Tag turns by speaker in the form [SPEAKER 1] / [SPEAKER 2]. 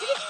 [SPEAKER 1] Yeah.